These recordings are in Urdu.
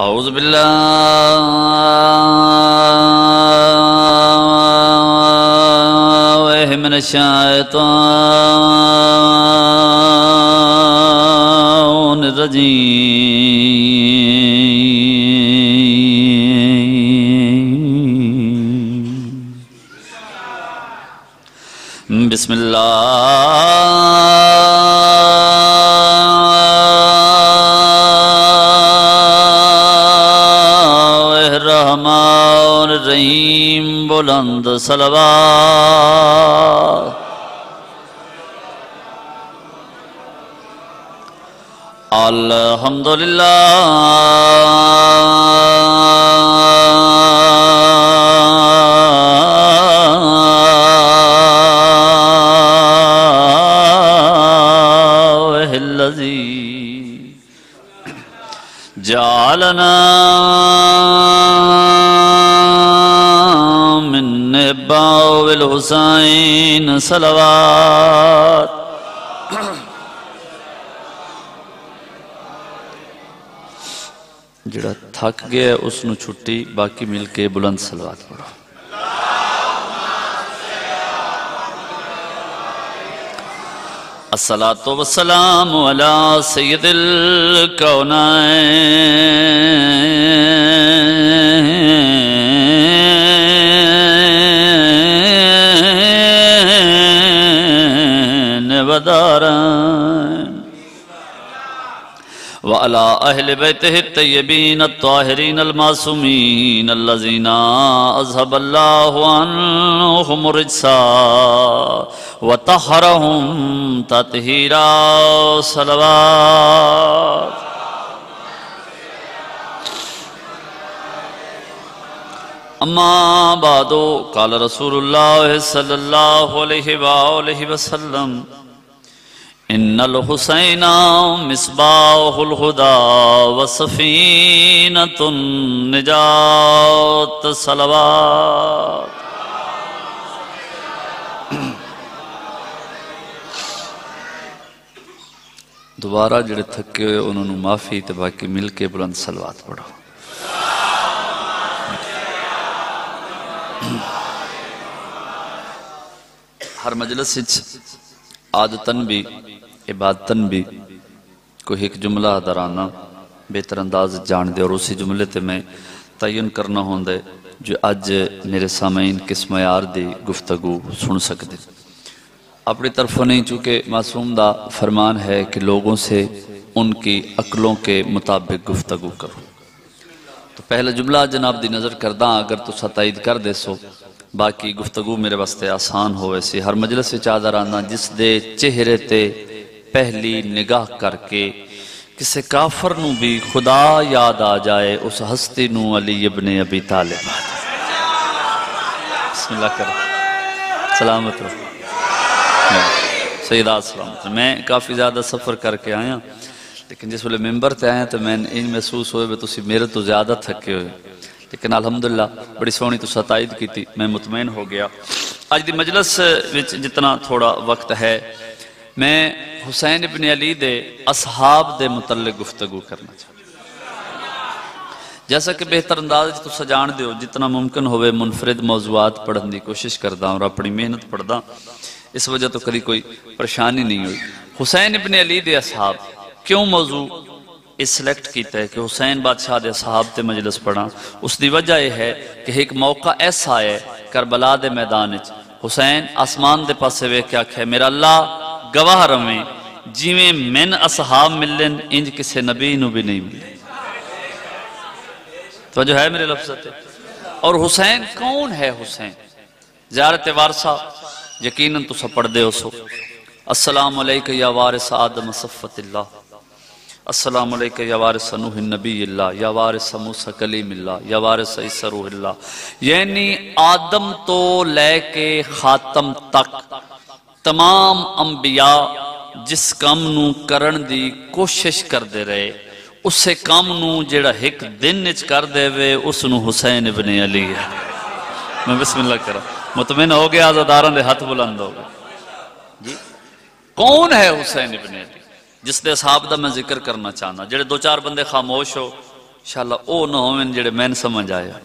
أعوذ بالله من الشیطان الرجیم بلند صلوات. الحمد لله جعلنا نباو الحسين صلوات جڑا تھک گیا اس نو چھٹی، باقی مل کے بلند سلوات پڑھو۔ الصلاة والسلام على سيد الكونين وعلى أهل بيته الطيبين الطاهرين المعصومين الذين أذهب الله عنهم الرجسا وطهرهم تطهيرا صلوات. أما بعد، قال رسول الله صلى الله عليه وآله وسلم إن الحسين مصباح الهدى وسفينة النجاة صلوات. دوبارہ جڑے تھکے ہوئے انہوں نے معافی تے باقی مل کے بلند سلوات پڑھو ہر مجلس عادتن بھی عبادتن بھی کوئی ایک جملہ درانا، بہتر انداز جان دے اور اسی جملے تے میں تعین کرنا ہوں دے جو اج میرے سامعین کس معیار دی گفتگو سن سکتے اپنی طرف نہیں، چونکہ معصوم دا فرمان ہے کہ لوگوں سے ان کی عقلوں کے مطابق گفتگو کرو۔ تو پہلا جملہ جناب دی نظر کرداں، اگر تو ستائید کر دے سو۔ باقی گفتگو میرے واسطے آسان ہو ویسے ہر مجلس چادر آنا جس دے چہرے تے پہلی نگاہ کر کے کسے کافر نو بھی خدا یاد آ جائے، اس ہستی نو علی ابن ابی طالب۔ بسم اللہ کرو سلامت رہو۔ سیدہ سلامت میں کافی زیادہ سفر کر کے آیا، لیکن جس ویلے ممبر تے آئے تو میں ان محسوس ہوئے تو تسی میرے تو زیادہ تھکے ہوئے۔ لیکن الحمدللہ بڑی سونی تو ستائید کی تھی میں مطمئن ہو گیا۔ آج دی مجلس وچ جتنا تھوڑا وقت ہے، میں حسین ابن علی دے اصحاب دے متعلق گفتگو کرنا چاہتا جیسا کہ بہتر انداز تو سجان دیو، جتنا ممکن ہوئے منفرد موضوعات پڑھن دی کوشش کردہ اور اپنی محنت پڑھدا اس وجہ تو کری کوئی پریشانی نہیں ہوئی۔ حسین ابن علی دے اصحاب، کیوں موضوع اس سلیکٹ کیتا ہے کہ حسین بادشاہ دے صحاب تے مجلس پڑھا اس دی وجہ یہ ہے کہ ایک موقع ایسا ہے کربلا دے میدان وچ۔ حسین آسمان دے پاسے وے کیا کہ میرا اللہ، گواہ رویں جیویں من اصحاب ملن، انج کسے نبی نو بھی نہیں ملے۔ تو جو ہے میرے لفظ تے۔ اور حسین کون ہے حسین؟ زیارت وارثہ، یقیناً تو سب پڑھ دے ہو سو۔ السلام علیکہ یا وارث آدم صفت اللہ۔ السلام علیکہ یا وارث نوح النبی اللہ، یا وارث موسیٰ کلیم اللہ، یا وارث عیسی روح اللہ۔ یعنی آدم تو لے کے خاتم تک تمام انبیاء جس کام نو کرن دی کوشش کر دے رہے، اسے کام نو جڑا ایک دن اچ کر دے وے، اس نو حسین ابن علی ہے۔ میں بسم اللہ کرا مطمئن ہو گیا آزاداران دے ہاتھ بلند ہو گیا جی؟ کون ہے حسین ابن علی؟ جس دے صحاب دا میں ذکر کرنا چاہنا۔ جڑے دو چار بندے خاموش ہو، انشاءاللہ او نہ ہوئن جڑے میں سمجھ آیا۔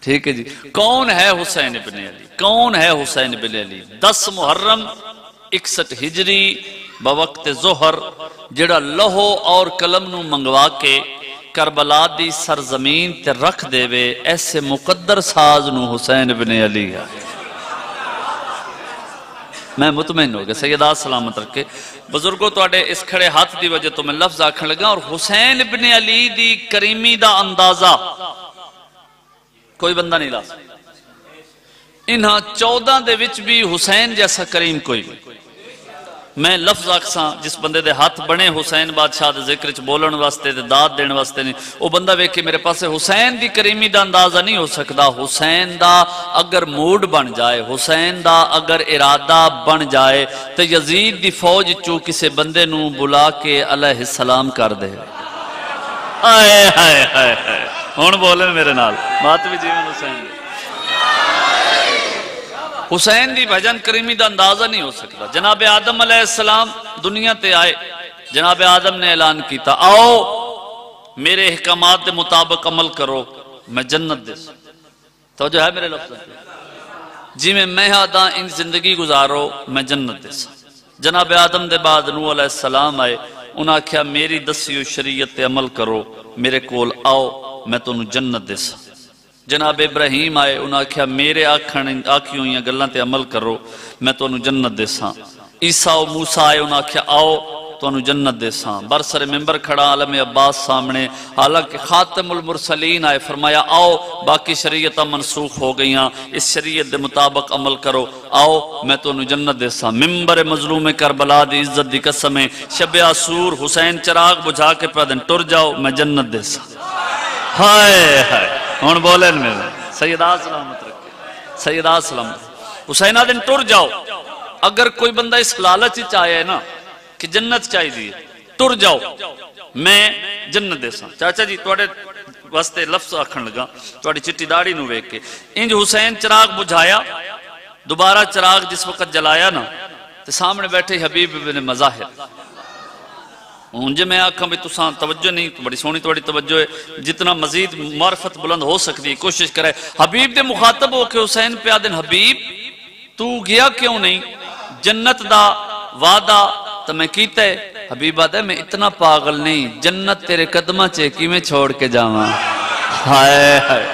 ٹھیک ہے جی۔ کون ہے حسین ابن علی؟ کون ہے حسین ابن علی؟ دس محرم، اکسٹھ ہجری، بوقت زہر، جڑا لہو اور قلم نو منگوا کے کربلا دی سرزمین تے رکھ دے وے، ایسے مقدر ساز نو حسین ابن علی ہے۔ میں مطمئن ہو گیا، سیدہ سلامت رکھے۔ بزرگوں تو اس کھڑے ہاتھ دی وجہ تو میں لفظ آکھن لگا اور حسین ابن علی دی کریمی دا اندازہ۔ کوئی بندہ نہیں لا انہاں چودہ دے وچ بھی حسین جیسا کریم کوئی میں لفظ آکساں جس بندے دے ہاتھ بنے حسین بادشاہ دے ذکر چ بولن واسطے دے داد دین واسطے نہیں، او بندہ ویکھ کے میرے پاسے حسین دی کریمی دا اندازہ نہیں ہو سکدا۔ حسین دا اگر موڈ بن جائے، حسین دا اگر ارادہ بن جائے تو یزید دی فوج چو کسے بندے نو بلا کے علیہ السلام کر دے۔ آئے آئے آئے آئے ہون بولے میرے نال، بات بھی جیون حسین دی۔ حسین دی بھجن کریمی دا اندازہ نہیں ہو سکتا۔ جناب آدم علیہ السلام دنیا تے آئے۔ جناب آدم نے اعلان کیتا، آؤ میرے احکامات دے مطابق عمل کرو، میں جنت دے۔ تو جو ہے میرے لفظ جی میں میں آدھا ان زندگی گزارو، میں جنت دے۔ جناب آدم دے بعد نو علیہ السلام آئے، انہاں کیا میری دسیو شریعت تے عمل کرو، میرے کول آؤ، میں تو جنت دے سا جناب ابراہیم آئے، انہاں کیا میرے آکھن، آکھیوں یا گلہ تے عمل کرو، میں تو انہوں جنت دے ساں عیسیٰ و موسیٰ آئے، انہاں کیا آؤ تو انہوں جنت دے ساں برسر ممبر کھڑا، عالم عباس سامنے۔ حالانکہ خاتم المرسلین آئے، فرمایا، آؤ، باقی شریعتہ منسوخ ہو گئیاں۔ اس شریعت دے مطابق عمل کرو۔ آؤ، میں تو انہوں جنت دے ساں ممبر مظلوم کربلا دی عزت دی قسمیں شب آسور حسین چراغ بجھا کے پیدن ٹر جاؤ، میں جنت دے ساں ہائے ہائے۔ ہون بولن میں۔ سیدہ سلامت رکھے۔ سیدہ سلامت۔ حسینہ دن ٹر جاؤ۔ اگر کوئی بندہ اس لالچ چاہے ہے نا کہ جنت چاہی دیئے ٹر جاؤ۔ میں جنت دے ساں۔ چاچا جی توڑے واسطے لفظ آکھن لگا۔ توڑی چٹی داڑی نو ویک کے۔ انج حسین چراغ بجھایا۔ دوبارہ چراغ جس وقت جلایا نا تو سامنے بیٹھے حبیب بن مظاہر۔ ہوں جی میں آکھاں بھی تساں توجہ نہیں، بڑی سونی توڑی توجہ ہے۔ جتنا مزید معرفت بلند ہو سکتی کوشش کرے۔ حبیب دے مخاطب ہو کہ حسین پہ آدن حبیب، تو گیا کیوں نہیں؟ جنت دا وعدہ تو میں کیتا ہے۔ حبیب آدھے میں اتنا پاگل نہیں۔ جنت تیرے قدمہ چیکی میں چھوڑ کے جاواں؟ ہائے ہائے۔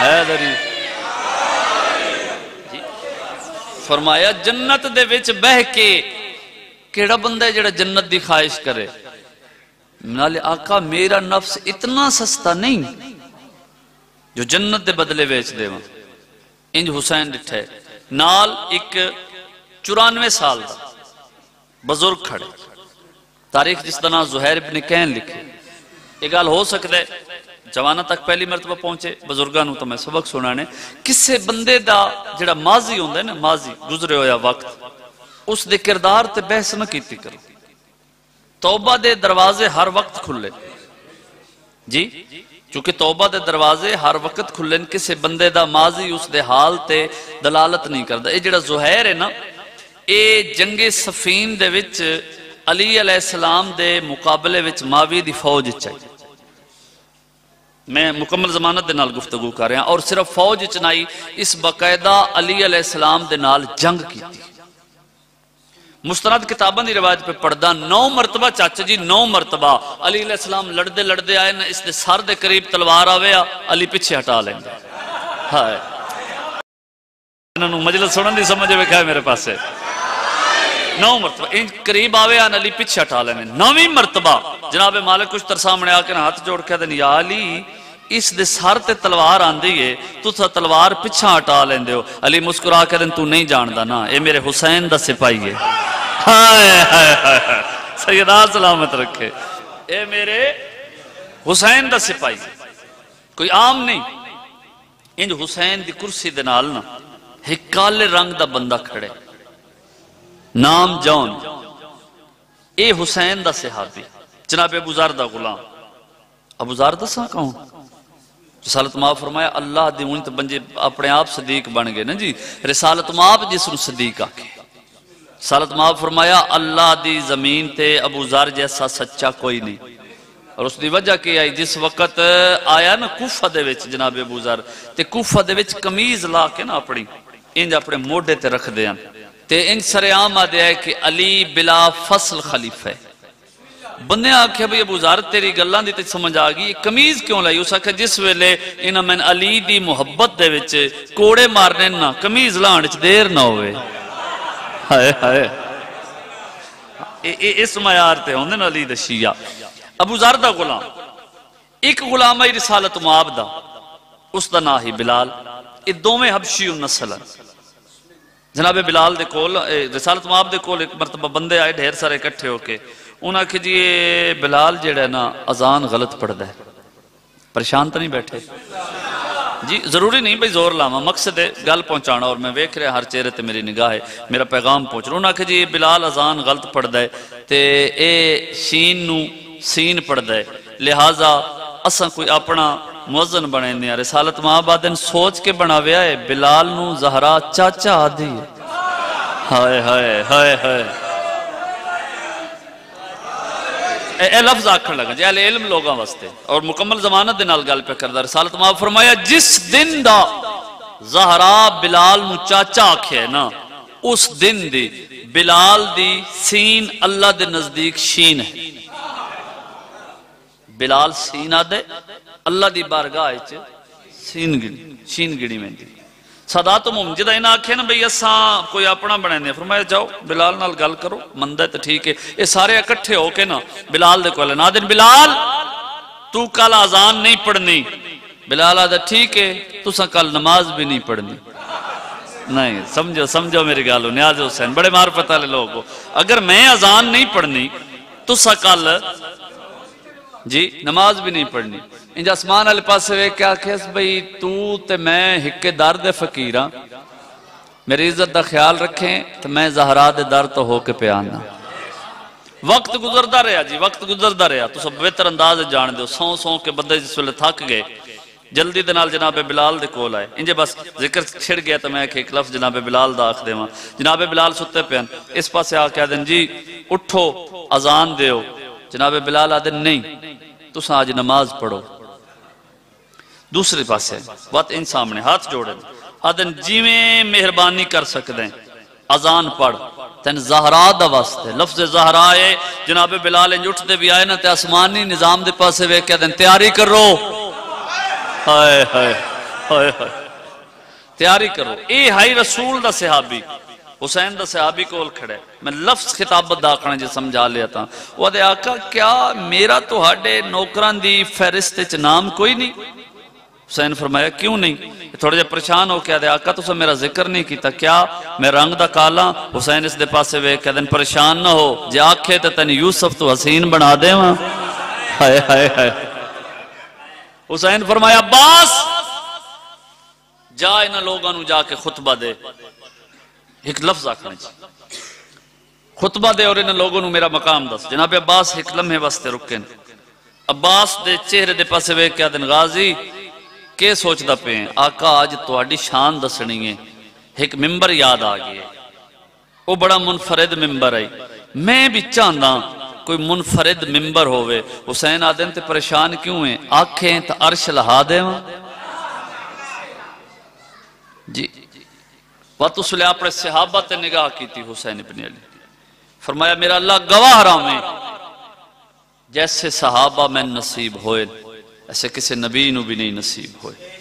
ہے دری۔ جی۔ فرمایا، جنت دے وچ بہ کے کیڑا بندہ ہے جڑا جنت دی خواہش کرے؟ نالے آقا میرا نفس اتنا سستا نہیں جو جنت دے بدلے بیچ دے وہاں انج حسین ڈٹھے نال ایک چورانوے سال دا بزرگ کھڑے تاریخ جس دنہ زہیر ابن کہن لکھے۔ ایک گال ہو سکتے جوانہ تک پہلی مرتبہ پہنچے بزرگانوں تو میں سبق سنانے۔ کسے بندے دا جڑا ماضی ہوندے نا، ماضی گزرے ہویا وقت۔ اس دے کردار تے بحث نہ کیتی کرو۔ توبہ دے دروازے ہر وقت کھلے۔ جی؟ چونکہ توبہ دے دروازے ہر وقت کھلے کسے بندے دا ماضی اس دے حال تے دلالت نہیں کردا اے جڑا زہیر ہے نا، اے جنگ سفین دے وچ علی علیہ السلام دے مقابلے وچ ماوی دی فوج چاہیے میں مکمل زمانت دے نال گفتگو کر رہا اور صرف فوج چنائی اس باقاعدہ علی علیہ السلام دے نال جنگ کی مستند کتاباں دی روایت پہ پڑھدا، نو مرتبہ چاچا جی نو مرتبہ۔ علی علیہ السلام لڑدے لڑدے آئے نا اس دے سر دے قریب تلوار آوے آ علی پیچھے ہٹا لیں گے ہائے۔ انہوں مجلس سنن دی سمجھے ہوئے کہا میرے پاس نو مرتبہ ان قریب آوے، آن علی پیچھے ہٹا لیں نویں مرتبہ۔ جناب مالک کچھ تر سامنے آکے ہاتھ جوڑ کے دن یا علی اس دے سر تے تلوار آن دیئے تو تھا تلوار پچھا ہٹا لیں دیو علی مسکرا کے دن تو نہیں جاندہ نا، اے میرے حسین دا سپائی ہے۔ ہائے ہائے ہائے سیدہ سلامت رکھے۔ اے میرے حسین دا سپائی کوئی عام نہیں۔ انج حسین دی کرسی دے نال نا، ایک کالے رنگ دا بندہ کھڑے۔ نام جون اے حسین دا صحابی۔ جناب ابو زار دا غلام۔ ابو زار دا سا کہوں رسالت ماں فرمایا، اللہ دی اونی تو بنجے اپنے آپ صدیق بن گئے نا جی۔ رسالت ماں جس نے صدیق آکے رسالت ماں فرمایا، اللہ دی زمین تے ابو زار جیسا سچا کوئی نہیں۔ اور اس دی وجہ کی آئی، جس وقت آیا نا کوفہ دے وچ جناب ابو ذر، تے کوفہ دے وچ کمیز لا کے نا اپنی، انج اپنے موڈے تے رکھ دیاں تے انج سر عام آ دیا ہے کہ علی بلا فصل خلیفہ ہے۔ بندے آکھے بھئی ابو ذر، تیری گلاں دی تے سمجھ آ گئی کمیز کیوں لائی؟ اس آکھے جس ویلے انہاں میں علی دی محبت دے وچ کوڑے مارنے نا کمیز لان وچ دیر نہ ہوئے۔ ہائے ہائے۔ اس معیار تے ہوندے نا علی دا شیعہ۔ ابو ذر دا غلام۔ ایک غلام ہے رسالت معاب دا۔ اس دا نا ہی بلال۔ یہ دوویں حبشی نسل جناب بلال دے کول رسالت معاب دے کول ایک مرتبہ بندے آئے، ڈھیر سارے اکٹھے ہو کے۔ انہاں کہ جی بلال جڑا ہے نا، اذان غلط پڑھ دے پریشان تو نہیں بیٹھے۔ جی ضروری نہیں بھئی زور لاما مقصد ہے گل پہنچانا اور میں ویکھ رہا ہر چہرے تے میری نگاہ ہے۔ میرا پیغام پہنچ رہا انہاں کہ جی بلال اذان غلط پڑھ دے تے اے شین نو سین پڑھ دے لہٰذا اساں کوئی اپنا موزن بنے دیا رسالت ماں بادن سوچ کے بنا ویا ہے بلال نو زہرا چاچا آدھی ہائے ہائے ہائے ہائے۔ اے, لفظ آکھن لگا جی اہل علم لوگاں واسطے۔ اور مکمل زمانت دے نال گل پہ کردہ رسالت ماں فرمایا جس دن دا زہرا بلال نو چاچا آکھے نا اس دن دی بلال دی سین اللہ دے نزدیک شین ہے۔ بلال سین آدھے اللہ دی بارگاہ اچ سین گڑی شین گڑی میں دی صدا تو مم جدہ انہاں آکھے نا بھئی اساں کوئی اپنا بنے دیں فرمایا جاؤ، بلال نال گل کرو مندہ تو ٹھیک ہے۔ یہ سارے اکٹھے ہو کے نا، بلال دے کوئلے نادن بلال، تو کل آزان نہیں پڑھنی۔ بلال آدھا ٹھیک ہے تو سا کل نماز بھی نہیں پڑھنی۔ نہیں، سمجھو سمجھو میری گالو نیاز حسین، بڑے مار پتہ لے لوگو اگر میں اذان نہیں پڑھنی تو سا کل جی نماز بھی نہیں پڑھنی۔ انجا اسمان علی پاس سے کیا کہس بھئی تو تے میں ہکے دار دے فقیرہ ہاں۔ میری عزت دا خیال رکھیں تو میں زہرا دے در تو ہو کے پہ آنا۔ وقت گزردہ رہا جی وقت گزردہ رہا تو سب بہتر انداز جان دے سو سو کے بندے جس ویلے تھک گئے۔ جلدی دے نال جناب بلال دے کول آئے۔ انجے بس ذکر چھڑ گیا تو میں ایک لفظ جناب بلال دا آخ دے ماں جناب بلال ستے پہن اس پاس سے آ کہہ دیں جی اٹھو، اذان دیو۔ جناب بلال آدھے نہیں۔ تو سا آج نماز پڑھو۔ دوسرے پاس ہے بات ان سامنے ہاتھ جوڑے آدھن جی میں مہربانی کر سکتے ہیں۔ اذان پڑھ۔ تین زہرا دا واسطے۔ لفظ زہرا ہے جناب بلال انج اٹھ دے بھی آئے نا تے آسمانی نظام دے پاسے وے کہہ دیں تیاری کرو۔ ہائے ہائے ہائے ہائے۔ تیاری کرو۔ اے ہائی رسول دا صحابی۔ حسین دا صحابی کول کھڑے۔ میں لفظ خطابت دا کرنے جو جی، سمجھا لیا تھا وہ دے آقا، کیا میرا تو ہاڑے نوکران دی فیرستے چ نام کوئی نہیں؟ حسین فرمایا، کیوں نہیں؟ تھوڑے جے پریشان ہو کیا دے آقا تو سب میرا ذکر نہیں کیتا۔ کیا میں رنگ دا کالا؟ حسین اس دے پاسے وے کہہ دن پریشان نہ ہو۔ جے آکھے تے تن یوسف تو حسین بنا دے وہاں ہائے ہائے ہائے۔ حسین فرمایا عباس جا انہا لوگاں نو جا کے خطبہ دے۔ ایک لفظ آکھنے چاہیے جی۔ خطبہ دے اور انہا لوگوں نو میرا مقام دس۔ جناب عباس ایک لمحے واسطے رکھیں عباس دے چہرے دے پاسے وے کیا دن غازی کہ سوچ دا پہ ہیں؟ آقا، آج توڑی شان دسنی ہے۔ ایک ممبر یاد آگئے وہ بڑا منفرد ممبر ہے۔ میں بھی چاندہ کوئی منفرد ممبر ہوئے حسین آدن تے پریشان کیوں ہیں؟ آنکھیں تا عرش لہا دے وہاں جی۔ وقت اس لیے اپنے صحابہ تے نگاہ کی تھی حسین ابن علی۔ فرمایا، میرا اللہ گواہ رہا میں جیسے صحابہ میں نصیب ہوئے، ایسے کسی نبی نو بھی نہیں نصیب ہوئے۔